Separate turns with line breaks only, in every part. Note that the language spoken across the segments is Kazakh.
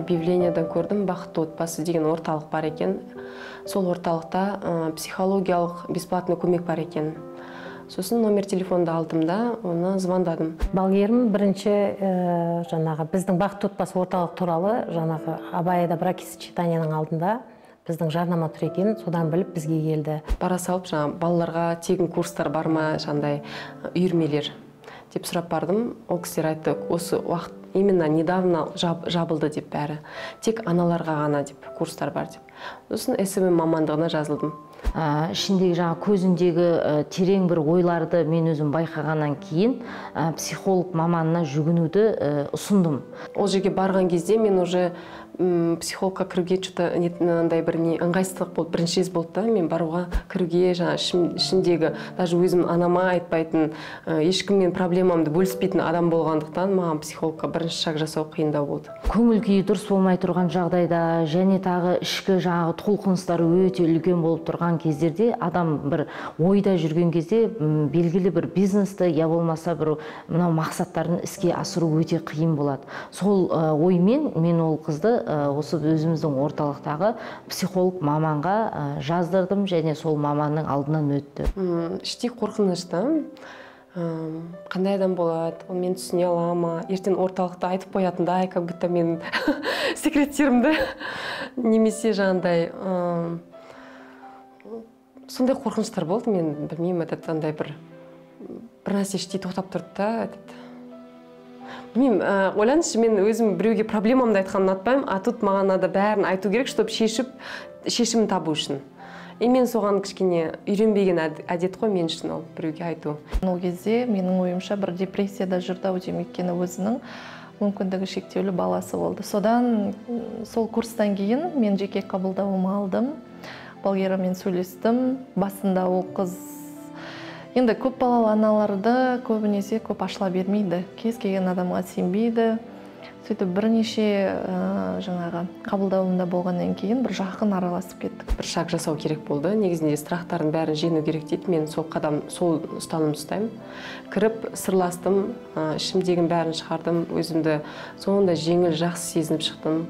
объявлениеда көрдім бақытты отбасы деген орталық бар екен. Сол орталықта ә, психологиялық бесплатный көмек бар екен. Сосын номер телефонды алдым да оны звондадым.
Балгерім бірінші ә, жаңағы біздің бақытты отбасы орталық туралы жаңағы абайда бракосочетанияның алдында біздің жарнама тұр екенін содан біліп бізге келді.
Бара салып жаңағы балаларға тегін курстар бар ма жаңағыдай үйірмелер деп сұрап бардым. Ол кісілер айтты осы уақыт именно недавно жабылды деп бәрі. Тек аналарға ғана деп курстар бар деп. Сосын смм мамандығына жазылдым.
Ә, ішіндегі жаңа көзіндегі ә, терең бір ойларды мен өзім байқағаннан кейін ә, психолог маманына жүгінуді ә, ұсындым.
Ол жерге барған кезде мен уже психологқа кіруге че то андай бір не ыңғайсыздық болды. Бірінші рет болды да мен баруға кіруге жаңа ішіндегі даже өзім анама айтпайтын ешкіммен проблемамды бөліспейтін адам болғандықтан маған психологқа бірінші шаг жасау қиындау болды.
Көңіл күйі дұрыс болмай тұрған жағдайда және тағы ішкі жаңағы толқыныстары өте үлкен болып тұрған кездерде адам бір ойда жүрген кезде белгілі бір бизнесті я болмаса бір мынау мақсаттарын іске асыру өте қиын болады. Сол оймен мен ол қызды осы өзіміздің орталықтағы психолог маманға жаздырдым және сол маманның алдынан өтті.
Іштей қорқыныш та қандай адам болады ол мені түсіне ала ма? Ертең орталықта айтып қоятындай как будто мен секреттерімді немесе жаңағыдай сондай қорқыныштар болды. Мен білмеймін этот андай бір бір нәрсе іштей тоқтап тұрды да этот білмеймін ә, ойлаңызшы мен өзім біреуге проблемамды айтқанды ұнатпаймын а тут маған надо бәрін айту керек чтобы шешіп шешімін табу үшін. И мен соған кішкене үйренбеген әдет қой мен үшін ол біреуге айту.
Ол кезде менің ойымша бір депрессияда жүрді ау деймін өйткені өзінің мүмкіндігі шектеулі баласы болды. Содан сол курстан кейін мен жеке қабылдауым алдым. Балгермен сөйлестім. Басында ол қыз енді көп балалы аналарды көбінесе көп ашыла бермейді. Кез келген адамға сенбейді. Сөйтіп бірнеше ә, жаңағы қабылдауымда болғаннан кейін бір жақын араласып кеттік.
Бір шаг жасау керек болды. Негізінде страхтардың бәрін жеңу керек дейді. Мен сол қадам сол ұстанымды ұстаймын. Кіріп сырластым ә, ішімдегінің бәрін шығардым өзімді сондай жеңіл жақсы сезініп шықтым.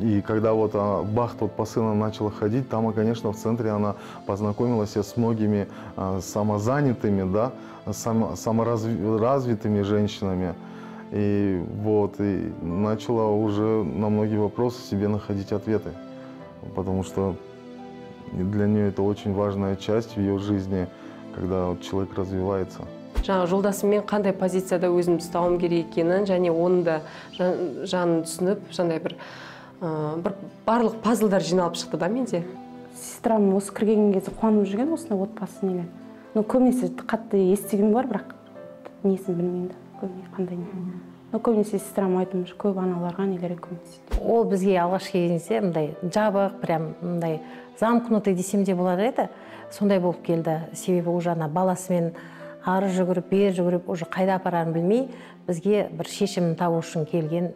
И когда вот а, Бахт вот по сына начала ходить, там, конечно, в центре она познакомилась с многими а, самозанятыми, да, сам, саморазвитыми женщинами. И вот, и начала уже на многие вопросы себе находить ответы. Потому что для нее это очень важная часть в ее жизни, когда вот человек развивается.
жаңағы жолдасыммен қандай позицияда өзімді ұстауым керек екенін және оның да жанын түсініп жаңағыдай бір бір барлық пазлдар жиналып шықты да менде.
Сестрам осы кірген кезде қуанып жүрген осындай отбасы неге? Но көбінесе қатты естіген бар бірақ несін білмеймін да көбіне қандай не. Но көбінесе сестрам айтып жүр көп аналарға нелерге көмектеседі.
Ол бізге алғаш келген кезде мындай жабық прям мындай замкнутый десем де болады еді. Сондай болып келді. Себебі уже ана баласымен ары жүгіріп бері жүгіріп уже қайда апарарын білмей бізге бір шешімін табу үшін келген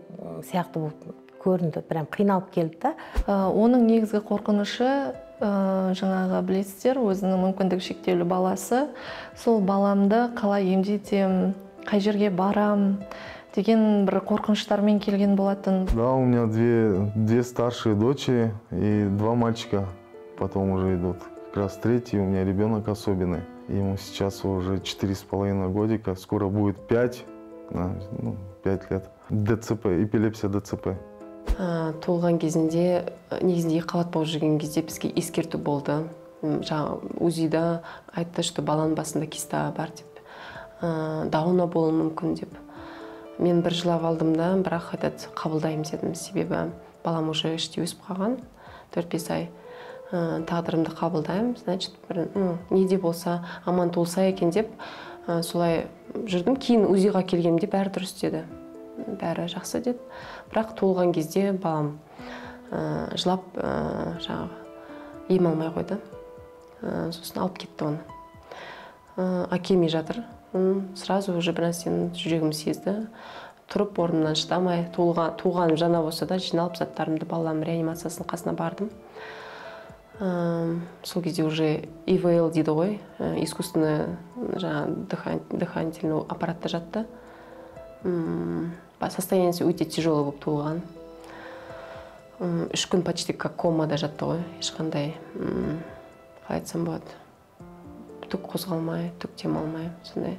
сияқты болып көрінді прям қиналып келді да
оның негізгі қорқынышы жаңағы білесіздер өзінің мүмкіндігі шектеулі баласы сол баламды қалай емдетемін қай жерге барам деген бір қорқыныштармен келген болатын
да у меня две две старшие дочери и два мальчика потом уже идут как раз третий у меня ребенок особенный ему сейчас уже четыре с половиной годика скоро будет пять ну, пять лет дцп эпилепсия дцп
Ә, туылған кезінде негізінде екі қабат болып жүрген кезде бізге ескерту болды. Жаңағы узида айтты что баланың басында киста бар деп. Ә, дауна болуы мүмкін деп. Мен бір жылап алдым да бірақ этот қабылдаймын дедім. Себебі балам уже іштей өсіп қалған төрт бес ай. Ә, тағдырымды қабылдаймын значит бір не де болса аман туылса екен деп ә, солай жүрдім. Кейін узиға келгенімде бәрі дұрыс деді. Бәрі жақсы деді. Бірақ туылған кезде балам ә, жылап ә, жаңағы ем алмай қойды. Ә, сосын алып кетті оны. Ә, әкелмей жатыр. Сразу уже бір нәрсені жүрегім сезді. Тұрып орнымнан шыдамай туылған, туғаным жаңа болса да жиналып заттарымды баламның реанимациясының қасына бардым. Ә, сол кезде уже ивл дейді ғой ә, искусственный жаңағы дыхательный аппаратта жатты. Состояниесі өте тяжелый болып туылған үш күн почти как комада жатты ғой ешқандай қалай айтсам болады түк қозғалмай түк демалмай сондай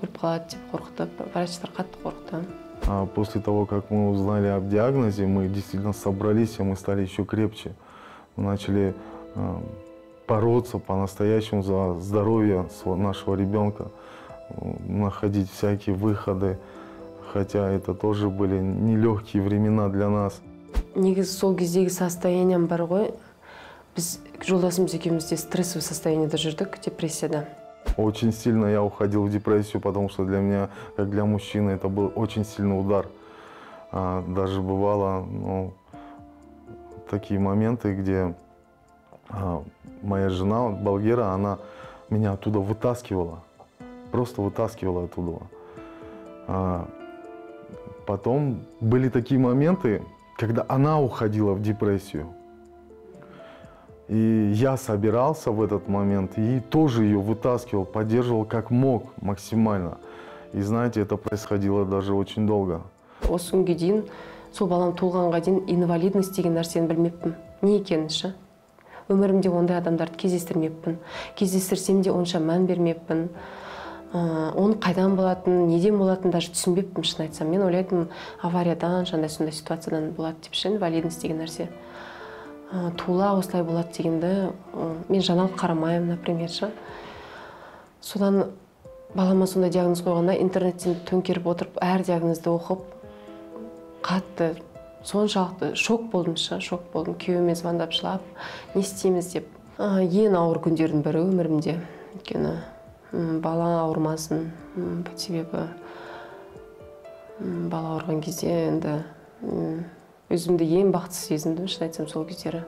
өліп қалады деп қорқытып врачтар қатты қорқытты
А после того, как мы узнали об диагнозе, мы действительно собрались, и мы стали еще крепче. Мы начали э, бороться по-настоящему за здоровье нашего ребенка, находить всякие выходы, хотя это тоже были нелегкие времена для нас.
негізі сол кездегі состоянием бар ғой біз жолдасымыз екеуміз де стрессовый состояниеда жүрдік депрессияда
Очень сильно я уходил в депрессию, потому что для меня, как для мужчины, это был очень сильный удар. А, даже бывало ну, такие моменты, где а, моя жена, вот, Балгера, она меня оттуда вытаскивала. Просто вытаскивала оттуда. А, потом были такие моменты, когда она уходила в депрессию. И я собирался в этот момент и тоже ее вытаскивал, поддерживал как мог максимально. И знаете, это происходило даже очень долго.
осы күнге дейін сол балам туылғанға дейін инвалидность деген нәрсені білмеппін не екенін ше өмірімде ондай адамдарды кездестірмеппін кездестірсем де онша мән бермеппін ыыы оның қайдан болатынын неден болатынын даже түсінбеппін шын айтсам. Мен ойлайтынмын авариядан жаңағыдай сондай ситуациядан болады деп ше инвалидность деген нәрсе. Ы, туыла осылай болады дегенді ы, мен жаңалық қарамаймын например ше. Содан балама сондай диагноз қойғанда интернеттен төңкеріп отырып әр диагнозды оқып қатты соншалықты шок болдым ше шок болдым. Күйеуіме звондап жылап не істейміз деп. А, ең ауыр күндердің бірі өмірімде өйткені бала ауырмасын себебі бала ауырған кезде енді өзімді ең бақытсыз сезіндім шын айтсам сол кездері.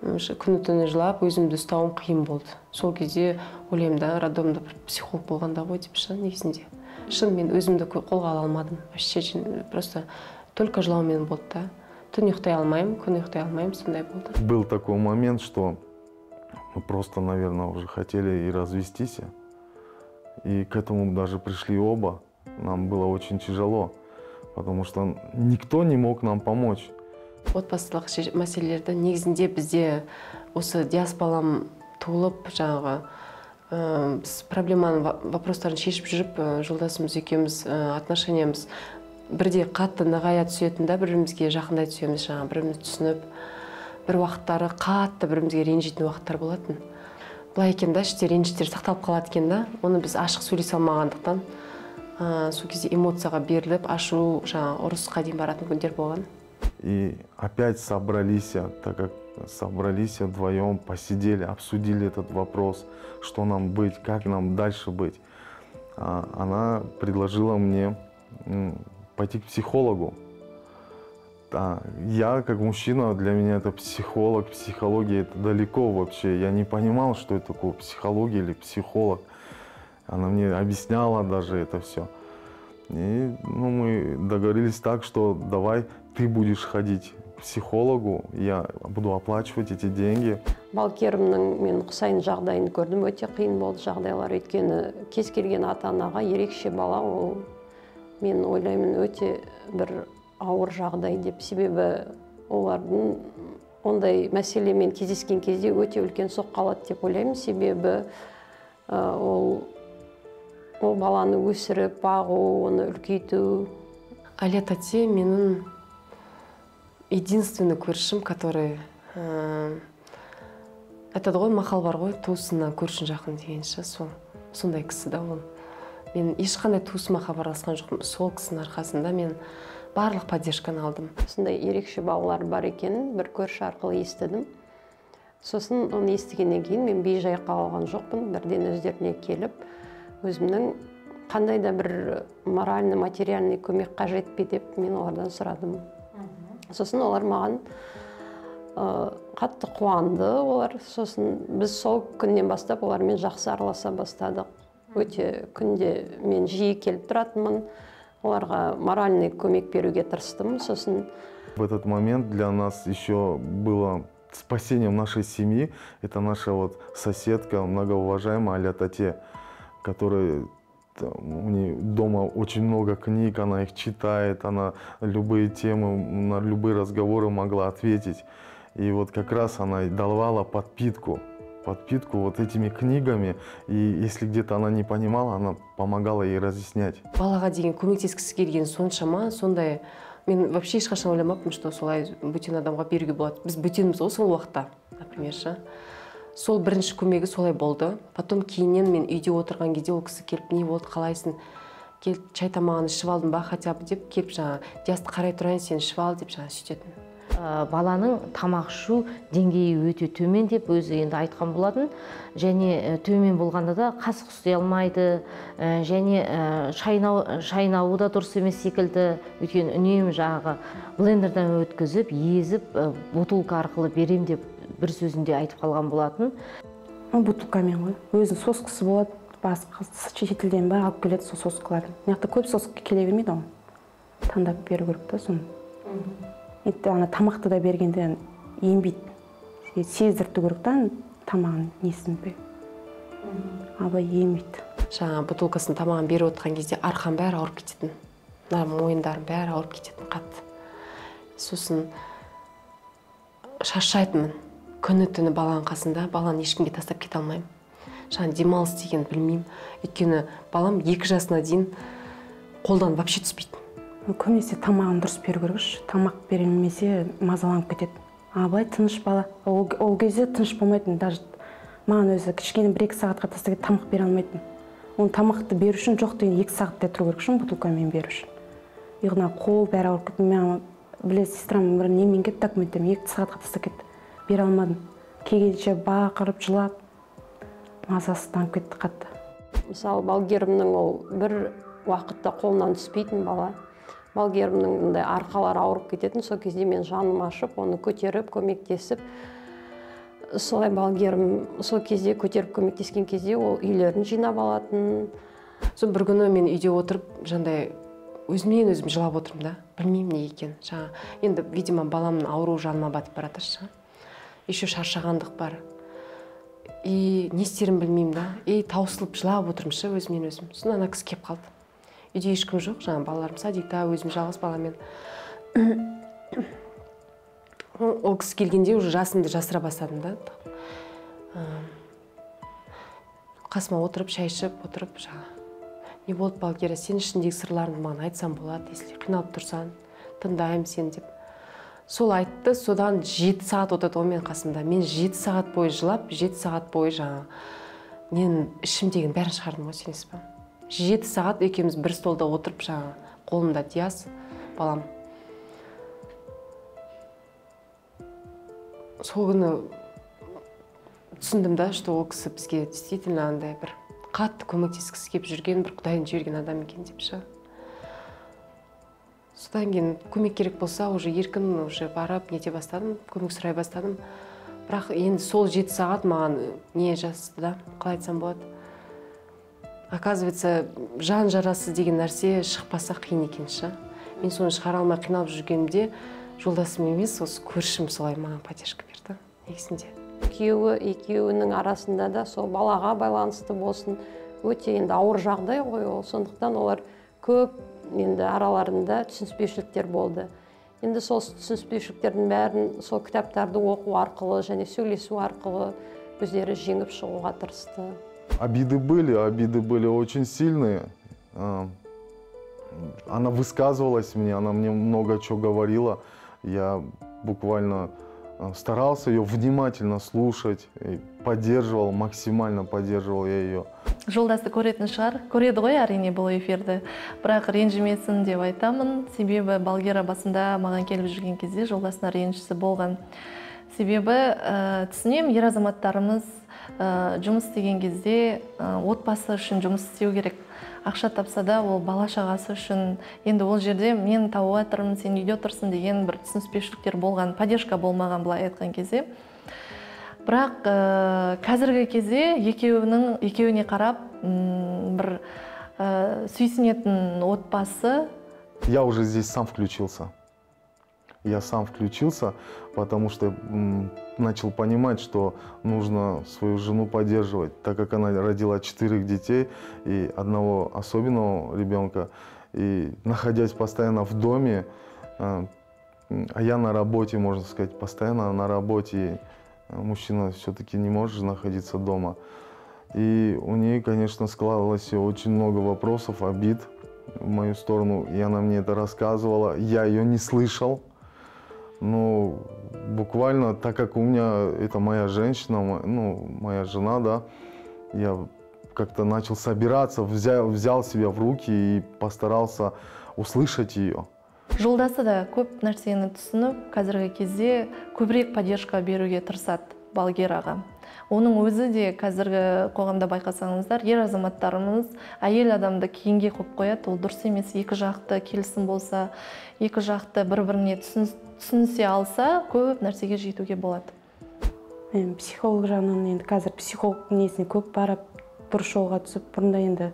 Күні түні жылап өзімді ұстауым қиын болды. Сол кезде ойлаймын да роддомда бір психолог болғанда ғой деп ше негізінде. Шын мен өзімді қолға ала алмадым. Вообще просто только жылаумен болды да. Түн ұйықтай алмаймын күн ұйықтай алмаймын сондай болды.
Был такой момент, что мы просто, наверное, уже хотели и развестись. И к этому даже пришли оба. Нам было очень тяжело, потому что никто не мог нам помочь.
отбасылық мәселелерді негізінде бізде осы диас балам туылып жаңағы ә, біз проблеманың вопростарын шешіп жүріп жолдасымыз екеуміз ә, отношениямыз бірде қатты нығая түсетін да бір бірімізге жақындай түсеміз жаңағы бір бірімізді түсініп бір уақыттары қатты бір бірімізге ренжитін уақыттар болатын былай екен да іште ренжіштер сақталып қалады екен да оны біз ашық сөйлесе алмағандықтан ә, сол кезде эмоцияға беріліп ашу жаңағы ұрысқа дейін баратын күндер болған
И опять собрались, так как собрались вдвоем, посидели, обсудили этот вопрос, что нам быть, как нам дальше быть. Она предложила мне пойти к психологу. Да, я как мужчина, для меня это психолог, психология это далеко вообще. Я не понимал, что это такое психология или психолог. Она мне объясняла даже это все. И ну, мы договорились так, что давай ты будешь ходить к психологу, я буду оплачивать эти деньги.
балкерімнің мен құсайын жағдайын көрдім өте қиын болды жағдайлар өйткені кез келген ата анаға ерекше бала ол мен ойлаймын өте бір ауыр жағдай деп. Себебі олардың ондай мәселемен кездескен кезде өте үлкен соққы алады деп ойлаймын. Себебі ол ол баланы өсіріп бағу оны үлкейту.
Аля Тате менің единственный көршім, который ә, айтады ғой мақал бар ғой туысына көршің жақын деген ше сол сондай кісі да ол. Мен ешқандай туысыма хабарласқан жоқпын. Сол кісінің арқасында мен барлық поддержканы алдым.
Осындай ерекше балалар бар екенін бір көрші арқылы естідім. Сосын оны естігеннен кейін мен бейжай қалған жоқпын. Бірден өздеріне келіп өзімнің қандай да бір моральный материальный көмек қажет пе деп мен олардан сұрадым. Сосын олар маған ә, қатты қуанды олар. Сосын біз сол күннен бастап олармен жақсы араласа бастадық. Өте күнде мен жиі келіп тұратынмын. Оларға моральный көмек беруге тырыстым сосын
В этот момент для нас еще было спасением нашей семьи. Это наша вот соседка, многоуважаемая Аля Тате, которая у нее дома очень много книг, она их читает, она любые темы, на любые разговоры могла ответить. И вот как раз она давала подпитку, подпитку вот этими книгами. И если где-то она не понимала, она помогала ей разъяснять.
балаға деген көмектескісі келген соншама сондай мен вообще ешқашан ойламаппын что солай бөтен адамға беруге болады. Біз бөтенбіз ғой сол уақытта например ше. Сол бірінші көмегі солай болды. Потом кейіннен мен үйде отырған кезде ол кісі келіп не болды қалайсың? Кел шай тамағын ішіп алдың ба хотя бы? деп келіп жаңағы диасты қарай тұрайын сен ішіп ал деп жаңағы сөйтетін.
Ә, баланың тамақ ішу деңгейі өте төмен деп өзі енді айтқан болатын. Және ә, төмен болғанда да қасық ұстай алмайды. Ә, және ә, шайнау шайнауы да дұрыс емес секілді. Өйткені үнемі жаңағы блендерден өткізіп езіп бутылка арқылы берем деп бір сөзінде айтып қалған болатын.
Бутылкамен ғой. Өзінің соскасы болады. Басқа шетелден бәрі алып келеді сол соскаларды мына жақта көп соска келе бермейді ғой таңдап беру керек та соны. Енді ана тамақты да бергенде ембейді сездірту керек та тамағын несін бе? Абай емейді
жаңағы бутылкасын тамағын беріп отырған кезде арқам бәрі ауырып кететін. Мына мойындарым бәрі ауырып кететін қатты сосын шаршайтынмын. Күні түні баланың қасында баланы ешкімге тастап кете алмаймын. Жаңағы демалыс дегенді білмеймін. Өйткені балам екі жасына дейін қолдан вообще түспейтін.
Көбінесе тамағын дұрыс беру керек ш тамақ берілмесе мазаланып кетеді. А былай тыныш бала. Ол, ол кезде тыныш болмайтын даже маған өзі кішкене бір екі сағатқа тастап тамақ бере алмайтын. Оны тамақты беру үшін жоқ деген екі сағаттай тұру керек шын бутылкамен беру үшін. Иығына қол бәрі ауырып кетті. Мен білесіз сестрам бір немен кетті документтермен. Екі сағатқа тастап кетті. Бере алмадым. Келгенше бақырып жылап мазасызданып кетті қатты.
Мысалы балгерімнің ол бір уақытта қолынан түспейтін бала. Балгерімнің мындай арқалары ауырып кететін сол кезде мен жаным ашып оны көтеріп көмектесіп солай балгерім сол кезде көтеріп көмектескен кезде ол үйлерін жинап алатын.
Сол бір күні мен үйде отырып жаңағыдай өзімнен өзім жылап отырмын да. Білмеймін неге екенін. Жаңағы енді видимо баламның ауруы жаныма батып бара жатыр еще шаршағандық бар. И не істерімді білмеймін да. И таусылып жылап отырмын ше өзімнен өзім. Сосын ана кісі келіп қалды. Үйде ешкім жоқ жаңағы балаларым садикта өзім жалғыз баламен ол кісі келгенде уже жасымды жасыра бастадым да. Қасыма отырып шай ішіп отырып жаңағы не болды балгера сен ішіндегі сырларыңды маған айтсаң болады если қиналып тұрсаң тыңдаймын сені деп. Сол айтты содан жеті сағат отырды ғой менің қасымда. Мен жеті сағат бойы жылап жеті сағат бойы жаңағы менің ішімдегінің бәрін шығардым ғой сенесіз ба жеті сағат екеуміз бір столда отырып жаңағы қолымда диас балам. Сол күні түсіндім да что ол кісі бізге действительно андай бір қатты көмектескісі келіп жүрген бір құдайдың жіберген адам екен деп ше. Содан кейін көмек керек болса уже еркін уже барып нете бастадым көмек сұрай бастадым. Бірақ енді сол жеті сағат маған не жасады да қалай айтсам болады. Оказывается жан жарасы деген нәрсе шықпаса қиын екен ше? Мен соны шығара алмай қиналып жүргенімде жолдасым емес осы көршім солай маған поддержка берді негізінде.
Күйеуі екеуінің арасында да сол балаға байланысты болсын өте енді ауыр жағдай ғой ол. Сондықтан олар көп енді араларында түсініспеушіліктер болды. Енді сол түсініспеушіліктердің бәрін сол кітаптарды оқу арқылы және сөйлесу арқылы өздері жеңіп шығуға тырысты.
Обиды были, обиды были очень сильные. А, Она высказывалась мне, она мне много чего говорила. Я буквально а, старался ее внимательно слушать, и поддерживал, максимально поддерживал я ее.
жолдасы көретін шығар көреді ғой әрине бұл эфирді бірақ ренжімесін деп айтамын себебі балгера басында маған келіп жүрген кезде жолдасына ренжісі болған себебі ә, түсінемін ер азаматтарымыз ә, жұмыс істеген кезде ә, отбасы үшін жұмыс істеу керек ақша тапса да ол бала шағасы үшін енді ол жерде мен тауып жатырмын сен үйде отырсың деген бір түсініспеушіліктер болған поддержка болмаған былай айтқан кезде бірақ ә, қазіргі кезде екеуінің екеуіне қарап м, бір ә, сүйсінетін отбасы
Я уже здесь сам включился. Я сам включился, потому что начал понимать, что нужно свою жену поддерживать, так как она родила четырех детей и одного особенного ребенка. И находясь постоянно в доме, э, а я на работе, можно сказать, постоянно на работе, э, мужчина все-таки не может находиться дома. И у нее, конечно, складывалось очень много вопросов, обид в мою сторону, и она мне это рассказывала. Я ее не слышал, но буквально, так как у меня это моя женщина, мо- ну, моя жена, да, я как-то начал собираться, взял, взял себя в руки и постарался услышать ее.
жолдасы да көп нәрсені түсініп қазіргі кезде көбірек поддержка беруге тырысады балгер аға оның өзі де қазіргі қоғамда байқасаңыздар ер азаматтарымыз әйел адамды кейінге қойып қояды ол дұрыс емес. Екі жақты келісім болса екі жақты бір біріне түсін- түсінісе алса көп нәрсеге жетуге болады.
Мен психолог жағынан енді қазір психолог несіне көп барып дұрыс жолға түсіп бұрында енді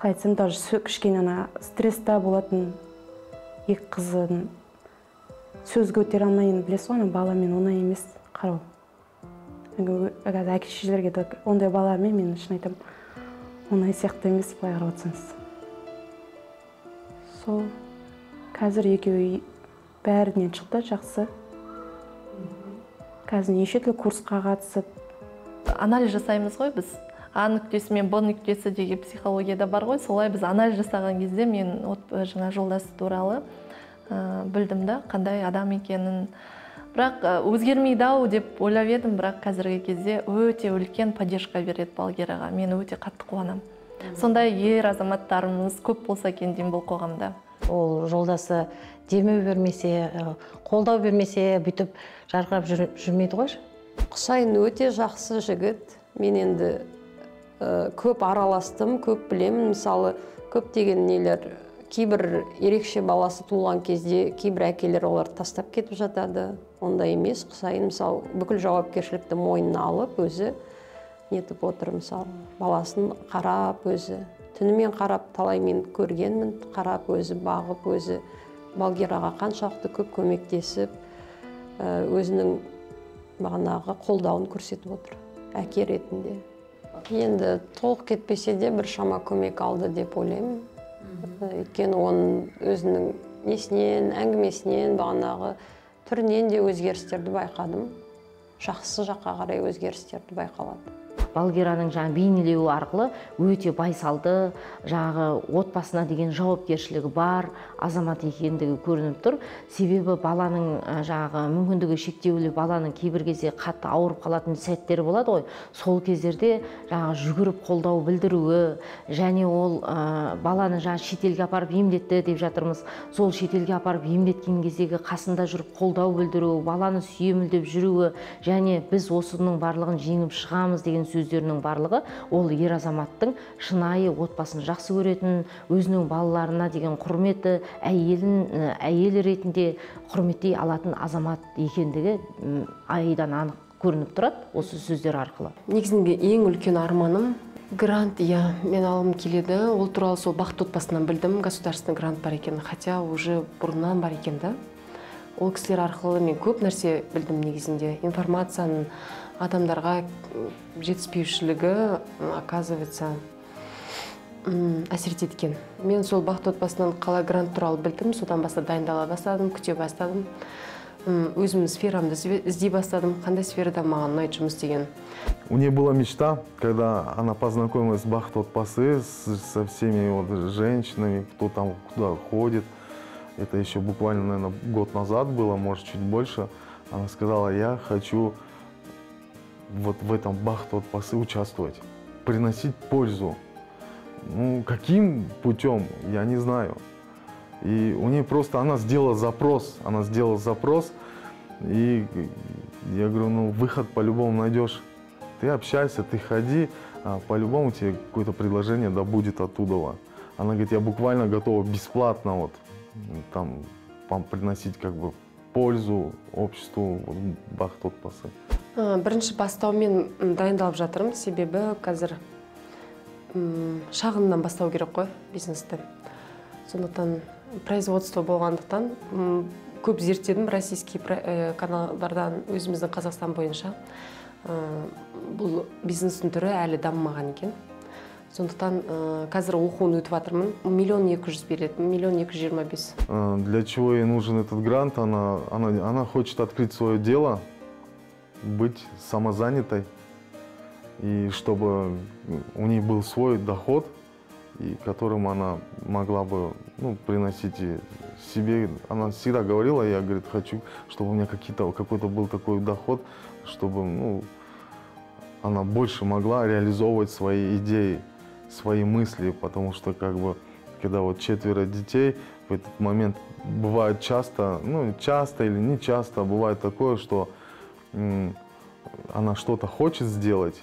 қалай айтсам даже кішкене ана стресста болатын екі қызын сөз көтере алмай енді білесіз ғой ана баламен оңай емес қарау. Қазір әке шешелерге де ондай баламен мен шын айтамын оңай сияқты емес былай қарап отырсаңыз. Сол қазір екеуі бәрінен шықты жақсы. Қазір неше түрлі курсқа қатысып.
Анализ жасаймыз ғой біз. А нүктесі мен б нүктесі деген психологияда бар ғой. Солай біз анализ жасаған кезде мен жаңа жолдасы туралы ә, білдім да қандай адам екенін бірақ ә, өзгермейді ау деп ойлап едім. Бірақ қазіргі кезде өте үлкен поддержка береді балгер аға мен өте қатты қуанамын. Сондай ер азаматтарымыз көп болса екен деймін бұл қоғамда.
Ол жолдасы демеу бермесе ы, қолдау бермесе бүйтіп жарқырап жүр- жүрмейді ғой
құсайын өте жақсы жігіт. Мен енді ә, көп араластым көп білемін. Мысалы көптеген нелер кейбір ерекше баласы туылған кезде кейбір әкелер оларды тастап кетіп жатады. Ондай емес құсайын мысалы бүкіл жауапкершілікті мойнына алып өзі нетіп отыр мысалы баласын қарап өзі түнімен қарап талай мен көргенмін қарап өзі бағып өзі балгераға қаншалықты көп көмектесіп өзінің бағанағы қолдауын көрсетіп отыр әке ретінде. Енді толық кетпесе де бір шама көмек алды деп ойлаймын. Өйткені оның өзінің несінен әңгімесінен бағанағы түрінен де өзгерістерді байқадым. Жақсы жаққа қарай өзгерістерді байқалады.
Балгераның жаңағы бейнелеуі арқылы өте байсалды жаңағы отбасына деген жауапкершілігі бар азамат екендігі көрініп тұр. Себебі баланың жаңағы мүмкіндігі шектеулі баланың кейбір кезде қатты ауырып қалатын сәттері болады ғой. Сол кездерде жаңағы жүгіріп қолдау білдіруі және ол ә, баланы жаңағы шетелге апарып емдетті деп жатырмыз. Сол шетелге апарып емдеткен кездегі қасында жүріп қолдау білдіру баланы сүйемелдеп жүруі және біз осының барлығын жеңіп шығамыз деген сөздерінің барлығы ол ер азаматтың шынайы отбасын жақсы көретін өзінің балаларына деген құрметі әйелін әйел ретінде құрметтей алатын азамат екендігі айдан анық көрініп тұрады осы сөздер арқылы.
Негізінде ең үлкен арманым грант иә мен алғым келеді. Ол туралы сол бақыт отбасынан білдім. Государственный грант бар екенін хотя уже бұрыннан бар екен да. Ол кісілер арқылы мен көп нәрсе білдім негізінде. Информацияның адамдарға м, жетіспеушілігі м, оказывается м, әсер етеді екен мен сол бақыт отбасынан қалай грант туралы білдім содан бастап дайындала бастадым күте бастадым м, өзімнің сферамды ізбе- іздей бастадым қандай сферада маған ұнайды жұмыс істеген
У нее была мечта, когда она познакомилась с Бахт Отпасы, с- со всеми вот женщинами, кто там куда ходит. Это еще буквально, наверное, год назад было, может, чуть больше. Она сказала, я хочу вот в этом Бахт Отпасы участвовать, приносить пользу. Ну, каким путем, я не знаю. И у нее просто, она сделала запрос, она сделала запрос, и я говорю, ну, выход по-любому найдешь. Ты общайся, ты ходи, а по-любому тебе какое-то предложение да будет оттуда. Она говорит, я буквально готова бесплатно вот там вам приносить как бы пользу обществу, вот, бақыт отбасы.
Ә, бірінші бастаумен дайындалып жатырмын себебі қазір шағыннан бастау керек қой бизнесті. Сондықтан производство болғандықтан көп зерттедім российский э, каналдардан өзіміздің қазақстан бойынша. Э, бұл бизнестің түрі әлі дамымаған екен. Сондықтан э, қазір оқуын өтіп жатырмын. Миллион екі жүз береді миллион екі жүз жиырма бес.
Э, Для чего ей нужен этот грант? Она, она, она хочет открыть свое дело, быть самозанятой, и чтобы у нее был свой доход, и которым она могла бы ну, приносить и себе. Она всегда говорила, я говорит, хочу, чтобы у меня какие-то, какой-то был такой доход, чтобы ну, она больше могла реализовывать свои идеи, свои мысли, потому что как бы когда вот четверо детей, в этот момент бывает часто, ну часто или не часто, бывает такое, что она что-то хочет сделать,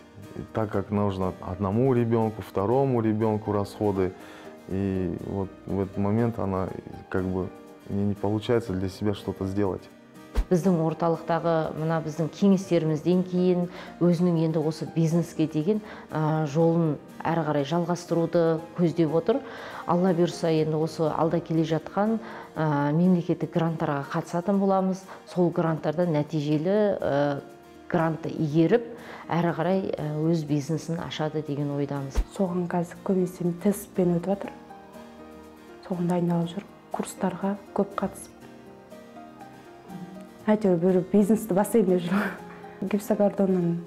так как нужно одному ребенку, второму ребенку расходы, и вот в этот момент она как бы не получается для себя что-то сделать.
Біздің орталықтағы мына біздің кеңестерімізден кейін өзінің енді осы бизнеске деген жолын әрі қарай жалғастыруды көздеп отыр. Алла бұйырса енді осы алда келе жатқан мемлекеттік гранттарға қатысатын боламыз. Сол гранттарда нәтижелі грантты игеріп әрі қарай өз бизнесін ашады деген ойдамыз.
Соған қазір көбінесе тестпен өтіп жатыр. Соған дайындалып жүр. Курстарға көп қатысып. Әйтеуір бір бизнесті бастайын деп жүр гипсокартоннан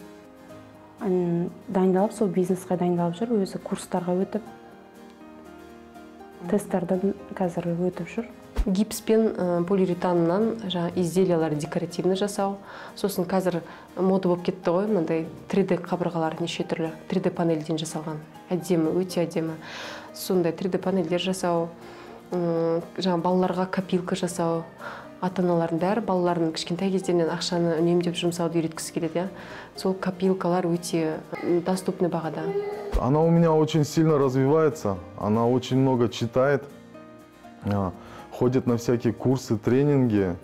м, дайындалып сол бизнеске дайындалып жүр өзі курстарға өтіп тесттардан қазір өтіп жүр
гипс пен ә, полиуретаннан жаңағы изделиялар декоративный жасау. Сосын қазір мода болып кетті ғой мынандай 3D қабырғалар неше түрлі. 3D панельден жасалған. Әдемі өте әдемі. Сондай 3D панельдер жасау. М, жаңағы балаларға копилка жасау. ата аналардың бәрі балаларының кішкентай кездерінен ақшаны үнемдеп жұмсауды үйреткісі келеді иә сол копилкалар өте м, доступный бағада
Она у меня очень сильно развивается, она очень много читает, а, ходит на всякие курсы, тренинги,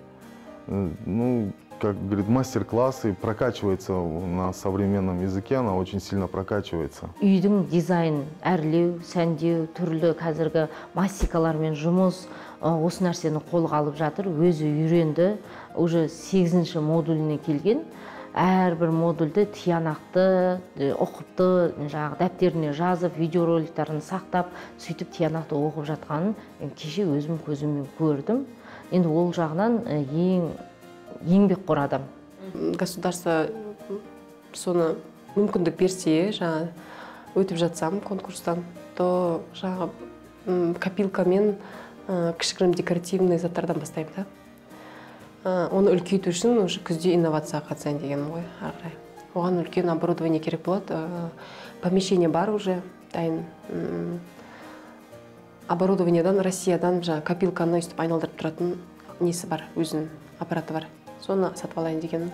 э, ну, как говорит, мастер-классы, прокачивается на современном языке, она очень сильно прокачивается.
үйдің дизайн әрлеу сәндеу түрлі қазіргі мастикалармен жұмыс осы нәрсені қолға алып жатыр өзі үйренді уже сегізінші модуліне келген әрбір модульді тиянақты ұқыпты жаңағы дәптеріне жазып видеороликтарын сақтап сөйтіп тиянақты оқып жатқанын кеше өзім көзіммен көрдім енді ол жағынан ең еңбекқор адам.
Государство соны мүмкіндік берсе жаңа өтіп жатсам конкурстан то жаңағы копилкамен ә, кішігірім декоративный заттардан бастаймын да. Ә, оны үлкейту үшін уже күзде инновацияға қатысайын дегенім ғой ары қарай. Оған үлкен оборудование керек болады ә, помещение бар уже дайын М, оборудованиядан россиядан жаңағы копилканы өйстіп айналдырып тұратын несі бар өзінің аппараты бар. соны сатып алайын дегенмін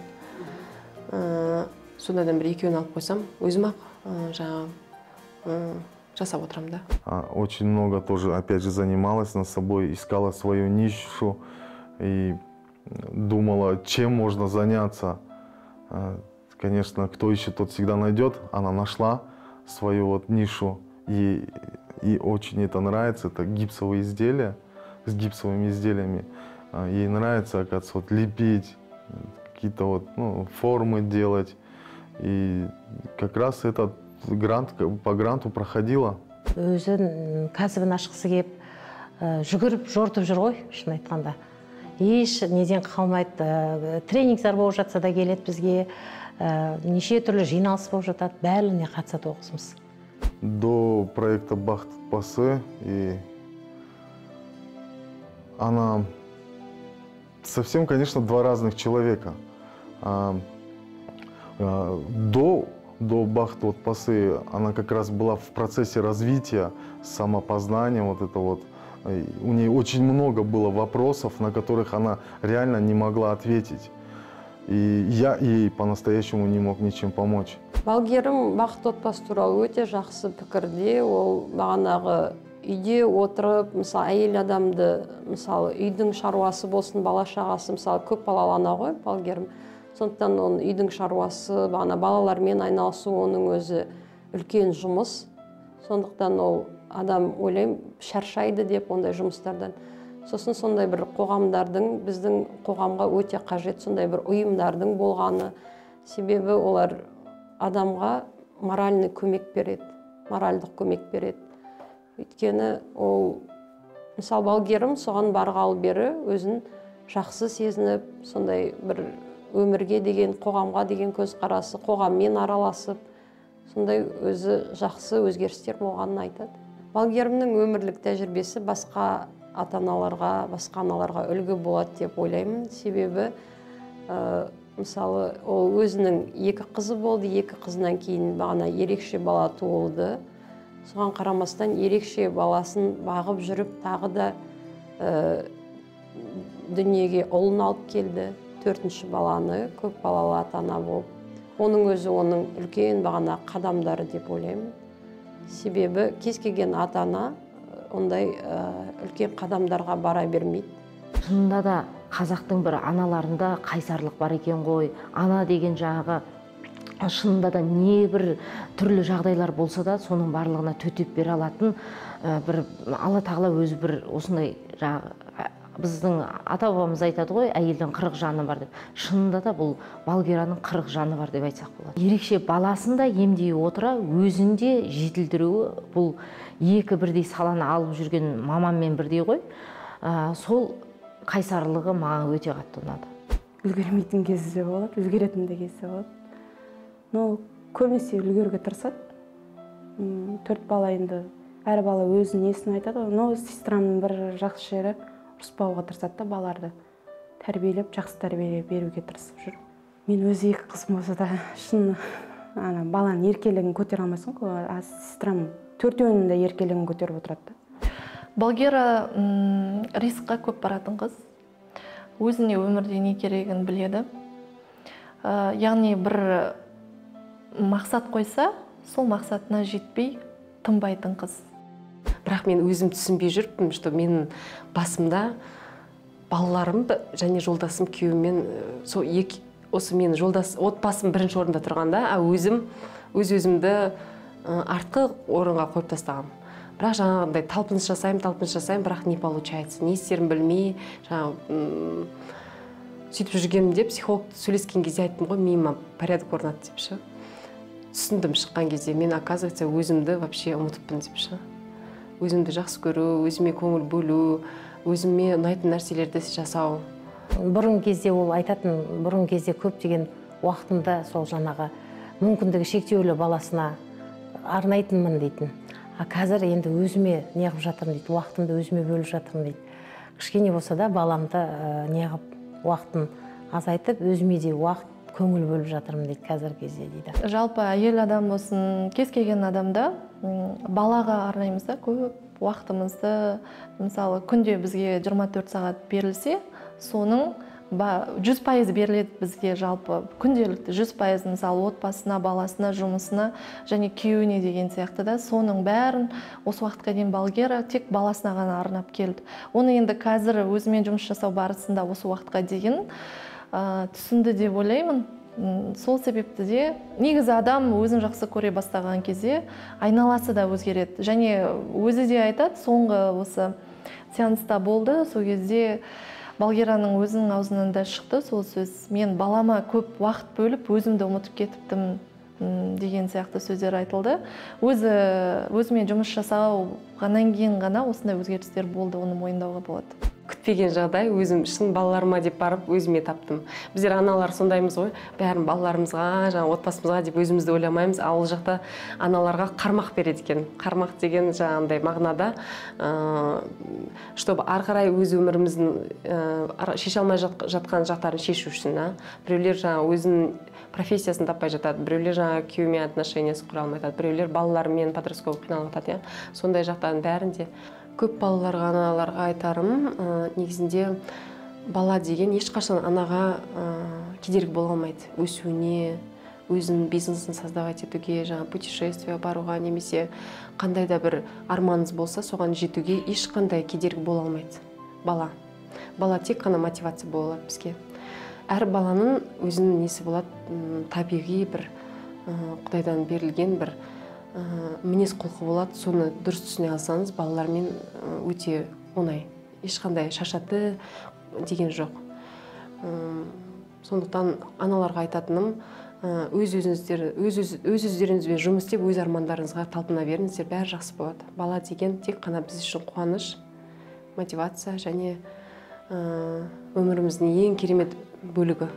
Ә, содан бір екеуін алып қойсам өзім ақ ә, жаңағы м, жасап отырамын да
А, Очень много тоже, опять же, занималась над собой, искала свою нишу и думала, чем можно заняться. А, Конечно, кто ищет, тот всегда найдет. Она нашла свою вот нишу, и, и очень это нравится. Это гипсовые изделия с гипсовыми изделиями. А, Ей нравится, оказывается, вот лепить, какие-то вот ну, формы делать. И как раз этот грант, по гранту проходила.
өзі м, кәсібін ашқысы келіп ә, жүгіріп жортып жүр ғой шын айтқанда еш неден қалмайды ә, тренингтер болып жатса да келеді бізге ә, неше түрлі жиналыс болып жатады бәріне қатысады ол қызымыз
до проекта Бахт Пасы, и она совсем, конечно, два разных человека. А, а, до, до Бахт вот Пасы она как раз была в процессе развития, самопознания, вот это вот. И У нее очень много было вопросов, на которых она реально не могла ответить. И я ей по-настоящему не мог ничем помочь.
балгерім бақыт отбасы туралы өте жақсы пікірде ол бағанағы үйде отырып мысалы әйел адамды мысалы үйдің шаруасы болсын бала шағасы мысалы көп балалы ана ғой балгерім. Сондықтан оның үйдің шаруасы бағана балалармен айналысу оның өзі үлкен жұмыс. Сондықтан ол адам ойлаймын шаршайды деп ондай жұмыстардан. Сосын сондай бір қоғамдардың біздің қоғамға өте қажет сондай бір ұйымдардың болғаны. Себебі олар адамға моральный көмек береді моральдық көмек береді. Өйткені ол мысалы балгерім соған барғалы бері өзін жақсы сезініп сондай бір өмірге деген қоғамға деген көзқарасы қоғаммен араласып сондай өзі жақсы өзгерістер болғанын айтады. Балгерімнің өмірлік тәжірибесі басқа ата аналарға басқа аналарға үлгі болады деп ойлаймын. Себебі ә, мысалы ол өзінің екі қызы болды. Екі қызынан кейін бағана ерекше бала туылды. Соған қарамастан ерекше баласын бағып жүріп тағы да ә, дүниеге ұлын алып келді. Төртінші баланы көп балалы ата ана болып. Оның өзі оның үлкен бағана қадамдары деп ойлаймын. Себебі кез келген ата ана ондай үлкен қадамдарға бара бермейді.
Шынында да қазақтың бір аналарында қайсарлық бар екен ғой. Ана деген жаңағы шынында да не бір түрлі жағдайлар болса да соның барлығына төтеп бере алатын бір алла тағала өзі бір осындай жаңағы біздің ата бабамыз айтады ғой әйелдің қырық жаны бар деп. Шынында да бұл балгераның қырық жаны бар деп айтсақ болады. Ерекше баласын да емдей отыра өзін де жетілдіруі бұл екі бірдей саланы алып жүрген мамаммен бірдей ғой. Ә, сол қайсарлығы маған өте қатты ұнады.
Үлгермейтін кезі де болады үлгеретін де кезі болады. Но көбінесе үлгеруге тырысады. Төрт бала енді әр бала өз несін айтады ғой. Но сестрамның бір жақсы жері ұрыспауға тырысады да балаларды. Тәрбиелеп жақсы тәрбие беруге тырысып жүр. Мен өзі екі қызым болса да шын ана баланың еркелігін көтере алмайсың ғой. А сестрам төртеуінің де еркелігін көтеріп отырады да.
Балгера рискқа көп баратын қыз. Өзіне өмірде не керегін біледі. Ә, яғни бір мақсат қойса сол мақсатына жетпей тынбайтын қыз.
Бірақ мен өзім түсінбей жүріппін что менің басымда балаларым және жолдасым күйеуіммен сол екі осы менің жолдас отбасым бірінші орында тұрғанда а өзім өз өзімді артқы орынға қойып тастағанмын бірақ жаңағындай талпыныс жасаймын талпыныс жасаймын бірақ не получается не істерімді білмей жаңағы сөйтіп жүргенімде психолог сөйлескен кезде айттым ғой миыма порядок орнады деп ше. Түсіндім шыққан кезде мен оказывается өзімді вообще ұмытыппын деп ше. Өзімді жақсы көру өзіме көңіл бөлу өзіме ұнайтын нәрселерді жасау.
Бұрын кезде ол айтатын бұрын кезде көптеген уақытымда сол жаңағы мүмкіндігі шектеулі баласына арнайтынмын дейтін. А қазір енді өзіме неғып жатырмын дейді уақытымды өзіме бөліп жатырмын дейді. Кішкене болса да баламды неғып уақытын азайтып өзіме де уақыт көңіл бөліп жатырмын дейді қазіргі кезде дейді.
Жалпы әйел адам болсын кез келген адамда балаға арнаймыз да көп уақытымызды мысалы күнде бізге 24 сағат берілсе соның жүз пайыз беріледі бізге жалпы. Күнделікті жүз пайыз мысалы отбасына баласына жұмысына және күйеуіне деген сияқты да соның бәрін осы уақытқа дейін балгера тек баласына ғана арнап келді. Оны енді қазір өзімен жұмыс жасау барысында осы уақытқа дейін түсінді деп ойлаймын. Сол себепті де негізі адам өзін жақсы көре бастаған кезде айналасы да өзгереді. Және өзі де айтады соңғы осы сеанста болды. Сол кезде балгераның өзінің аузынан да шықты. Сол сөз мен балама көп уақыт бөліп өзімді ұмытып кетіптім деген сияқты сөздер айтылды. Өзі өзімен жұмыс жасағаннан кейін ғана осындай өзгерістер болды оны мойындауға болады.
Күтпеген жағдай өзім шын балаларыма деп барып өзіме таптым. Біздер аналар сондаймыз ғой. Бәрін балаларымызға жаңағы отбасымызға деп өзімізді ойламаймыз. Ал ол жақта аналарға қармақ береді екен. Қармақ деген жаңағындай мағынада ә, чтобы ары қарай өз өміріміздің ә, шеше алмай жатқан жақтарын шешу үшін ә. біреулер жаңағы өзінің профессиясын таппай жатады. Біреулер жаңағы күйеуімен отношениясын құра алмай жатады. Біреулер балаларымен подростковый қиналып жатады иә? Сондай жақтардың бәрінде көп балаларға аналарға айтарым ә, негізінде бала деген ешқашан анаға ә, кедергі бола алмайды. Өсуіне өзінің бизнесін создавать етуге жаңа путешествие баруға немесе қандай да бір арманыңыз болса соған жетуге ешқандай кедергі бола алмайды бала. Бала тек қана мотивация бола алады бізге. Әр баланың өзінің несі болады? Табиғи бір құдайдан берілген бір мінез құлқы болады соны дұрыс түсіне алсаңыз балалармен өте оңай. Ешқандай шашаты деген жоқ. М, сондықтан аналарға айтатыным өз өзіңіздер өз өз өз өздеріңізбен жұмыс істеп өз армандарыңызға талпына беріңіздер бәрі жақсы болады. Бала деген тек қана біз үшін қуаныш мотивация және өміріміздің ең керемет бөлігі.